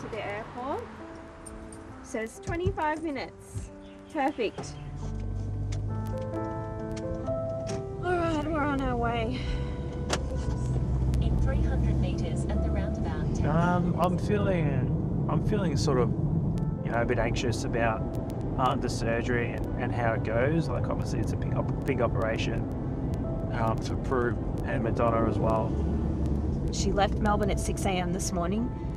to the airport. Says 25 minutes. Perfect. Alright, we're on our way. In 300 metres at the roundabout. Um, I'm feeling, I'm feeling sort of, you know, a bit anxious about uh, the surgery and, and how it goes. Like obviously it's a big, op- big operation um, for Prue and Madonna as well. She left Melbourne at 6am this morning.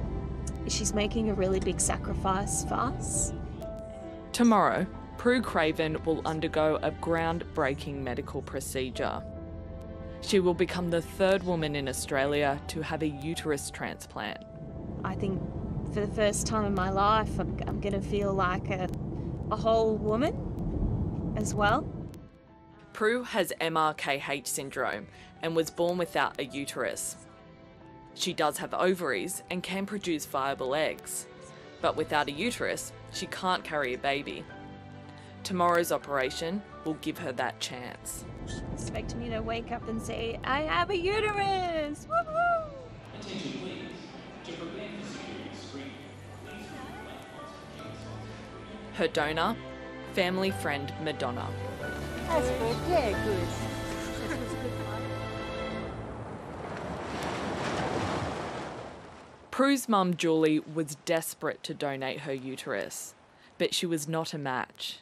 She's making a really big sacrifice for us. Tomorrow, Prue Craven will undergo a groundbreaking medical procedure. She will become the third woman in Australia to have a uterus transplant. I think for the first time in my life, I'm, I'm going to feel like a, a whole woman as well. Prue has MRKH syndrome and was born without a uterus. She does have ovaries and can produce viable eggs, but without a uterus, she can't carry a baby. Tomorrow's operation will give her that chance. Expect me to wake up and say, I have a uterus! Woohoo! Her donor, family friend Madonna. That's good. Yeah, good. Prue's mum, Julie, was desperate to donate her uterus, but she was not a match.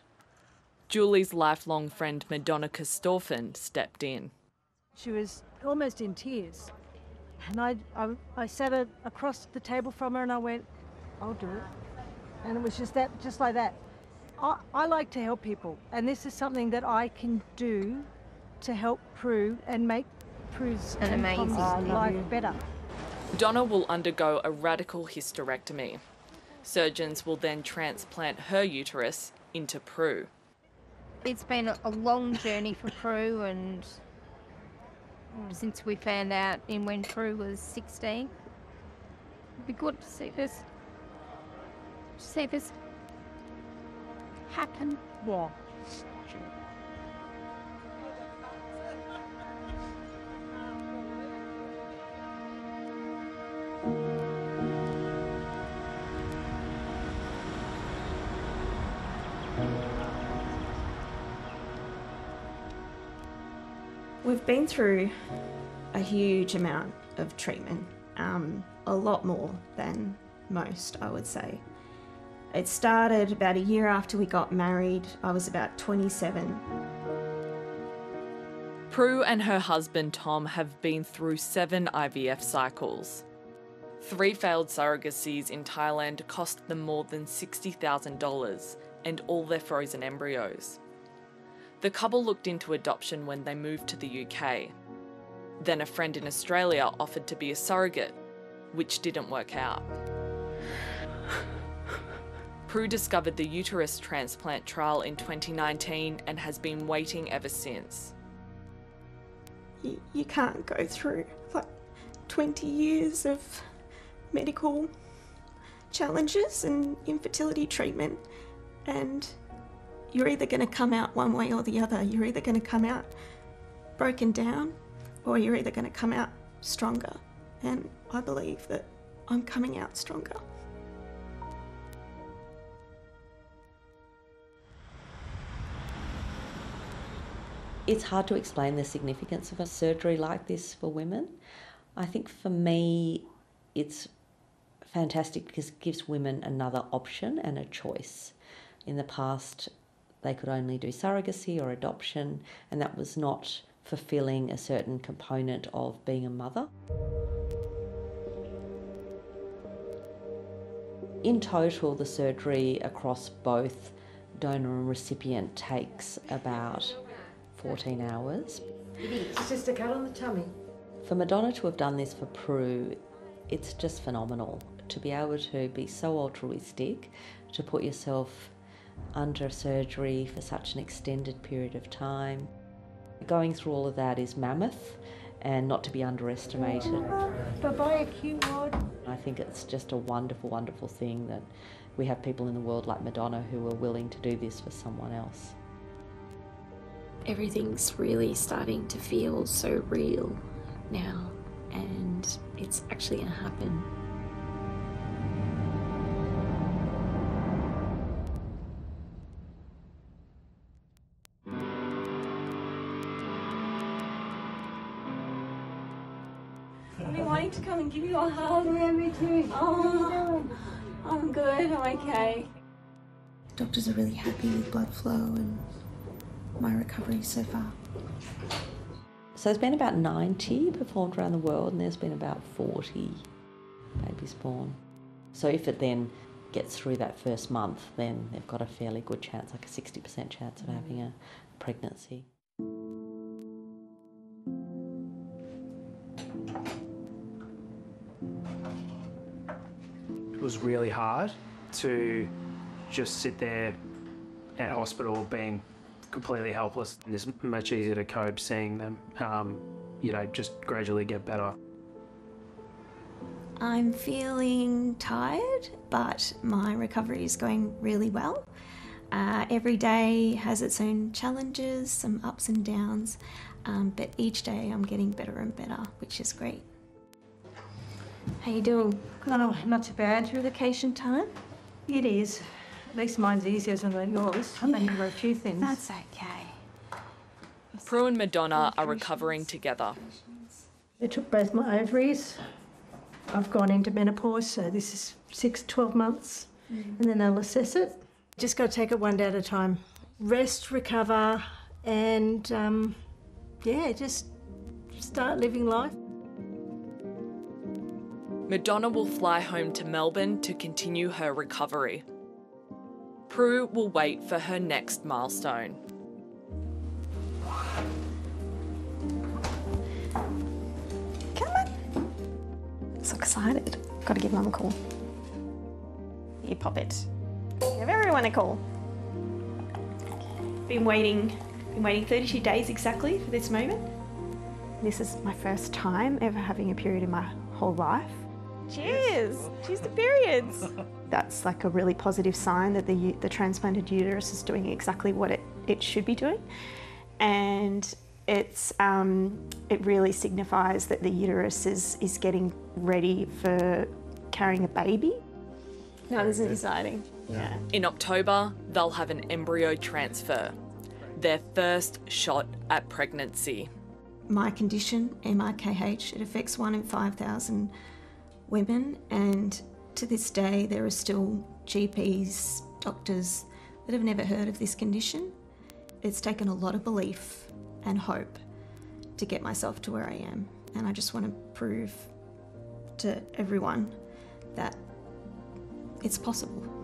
Julie's lifelong friend Madonna Kostorfin stepped in. She was almost in tears. And I, I, I sat a, across the table from her and I went, I'll do it. And it was just that, just like that. I, I like to help people, and this is something that I can do to help Prue and make Prue's An and amazing life better. Donna will undergo a radical hysterectomy. Surgeons will then transplant her uterus into Prue. It's been a, a long journey for Prue, and mm, since we found out in when Prue was 16, it'd be good to see this, see this happen. Yeah. We've been through a huge amount of treatment, um, a lot more than most, I would say. It started about a year after we got married. I was about 27. Prue and her husband Tom have been through seven IVF cycles. Three failed surrogacies in Thailand cost them more than $60,000 and all their frozen embryos. The couple looked into adoption when they moved to the UK. Then a friend in Australia offered to be a surrogate, which didn't work out. Prue discovered the uterus transplant trial in 2019 and has been waiting ever since. You, you can't go through like 20 years of medical challenges and infertility treatment, and you're either going to come out one way or the other. You're either going to come out broken down or you're either going to come out stronger. And I believe that I'm coming out stronger. It's hard to explain the significance of a surgery like this for women. I think for me, it's fantastic because it gives women another option and a choice. In the past, they could only do surrogacy or adoption, and that was not fulfilling a certain component of being a mother. In total, the surgery across both donor and recipient takes about 14 hours. It's just a cut on the tummy. For Madonna to have done this for Prue, it's just phenomenal. To be able to be so altruistic, to put yourself under surgery for such an extended period of time. Going through all of that is mammoth and not to be underestimated. Bye bye, a cute word. I think it's just a wonderful, wonderful thing that we have people in the world like Madonna who are willing to do this for someone else. Everything's really starting to feel so real now, and it's actually going to happen. And give you a hug. Yeah, me too. Oh, I'm good. I'm okay. Doctors are really happy with blood flow and my recovery so far. So there's been about 90 performed around the world, and there's been about 40 babies born. So if it then gets through that first month, then they've got a fairly good chance, like a 60% chance of having a pregnancy. Was really hard to just sit there at hospital being completely helpless. And It's much easier to cope seeing them, um, you know, just gradually get better. I'm feeling tired, but my recovery is going really well. Uh, every day has its own challenges, some ups and downs, um, but each day I'm getting better and better, which is great. How you doing? Oh, not too bad. Through vacation time? It is. At least mine's easier than yours. I've been through a few things. That's okay. Prue and Madonna are recovering together. They took both my ovaries. I've gone into menopause, so this is six, 12 months, and then they'll assess it. Just got to take it one day at a time. Rest, recover, and um, yeah, just start living life. Madonna will fly home to Melbourne to continue her recovery. Prue will wait for her next milestone. Come on. So excited. Got to give mum a call. You pop it. Give everyone a call. Been waiting, been waiting 32 days exactly for this moment. This is my first time ever having a period in my whole life. Cheers! Cheers to periods! That's like a really positive sign that the, the transplanted uterus is doing exactly what it, it should be doing. And it's, um, it really signifies that the uterus is, is getting ready for carrying a baby. No, this is exciting. Yeah. In October, they'll have an embryo transfer, their first shot at pregnancy. my condition, MRKH, it affects one in 5,000 women, and to this day, there are still GPs, doctors that have never heard of this condition. It's taken a lot of belief and hope to get myself to where I am, and I just want to prove to everyone that it's possible.